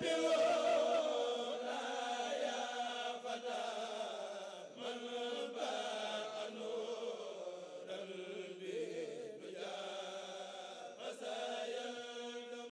happy.